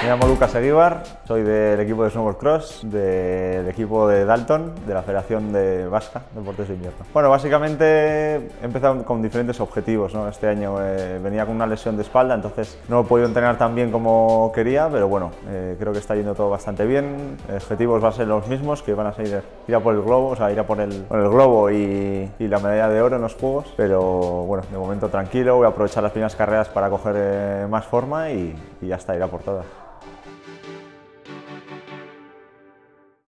Me llamo Lucas Eguíbar, soy del equipo de Snowboard Cross, del equipo de Dalton, de la Federación de Vasca, Deportes de Invierno. Bueno, básicamente he empezado con diferentes objetivos. ¿no? Este año eh, venía con una lesión de espalda, entonces no he podido entrenar tan bien como quería, pero bueno, eh, creo que está yendo todo bastante bien. Objetivos van a ser los mismos, que van a ser ir a por el globo, o sea, ir a por el, por el globo y, y, la medalla de oro en los Juegos, pero bueno, de momento tranquilo, voy a aprovechar las primeras carreras para coger eh, más forma y, y ya está, ir a por todas.